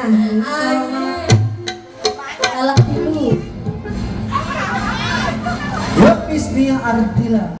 Amin. Salah dulu. Ardila